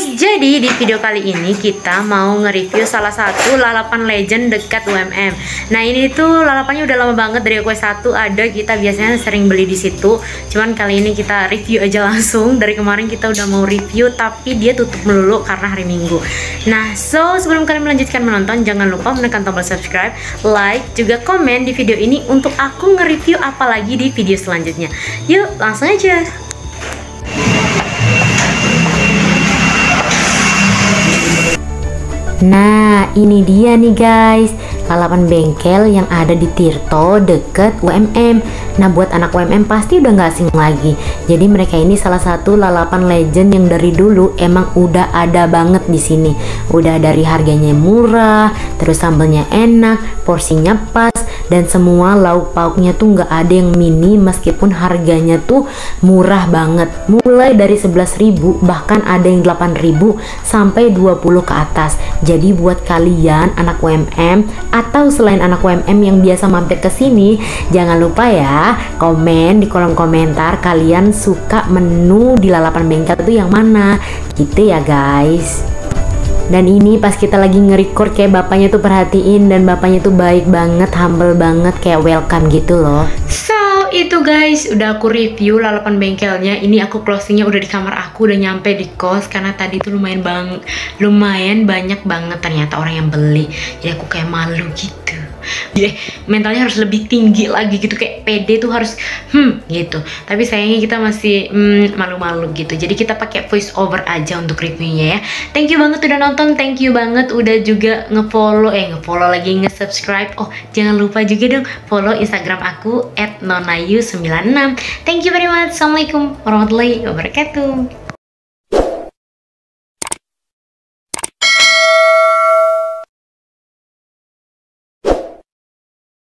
Jadi di video kali ini kita mau nge-review salah satu lalapan legend dekat UMM. Nah ini tuh lalapannya udah lama banget dari kue satu ada kita biasanya sering beli di situ. Cuman kali ini kita review aja langsung. Dari kemarin kita udah mau review tapi dia tutup melulu karena hari Minggu. Nah so sebelum kalian melanjutkan menonton jangan lupa menekan tombol subscribe, like, juga komen di video ini untuk aku nge-review apa lagi di video selanjutnya. Yuk langsung aja. Nah, ini dia nih guys, lalapan bengkel yang ada di Tirto deket UMM. Nah, buat anak UMM pasti udah nggak asing lagi. Jadi mereka ini salah satu lalapan legend yang dari dulu emang udah ada banget di sini. Udah dari harganya murah, terus sambelnya enak, porsinya pas, dan semua lauk pauknya tuh nggak ada yang mini meskipun harganya tuh murah banget mulai dari 11.000 bahkan ada yang 8.000 sampai 20 ke atas jadi buat kalian anak UMM atau selain anak UMM yang biasa mampir ke sini jangan lupa ya komen di kolom komentar kalian suka menu di lalapan bengkel itu yang mana. Gitu ya guys. Dan ini pas kita lagi nge-record kayak bapaknya tuh perhatiin dan bapaknya tuh baik banget humble banget kayak welcome gitu loh guys udah aku review lalapan bengkelnya. Ini aku closingnya udah di kamar aku udah nyampe di kos karena tadi tuh lumayan bang lumayan banyak banget ternyata orang yang beli. Jadi aku kayak malu gitu jadi mentalnya harus lebih tinggi lagi gitu kayak pede tuh harus hmm gitu. Tapi sayangnya kita masih hmm, malu-malu gitu. Jadi kita pakai voice over aja untuk reviewnya ya. Thank you banget udah nonton thank you banget udah juga ngefollow eh ngefollow lagi nge-subscribe. Oh jangan lupa juga dong follow instagram aku at nonayu96 thank you very much. Assalamualaikum warahmatullahi wabarakatuh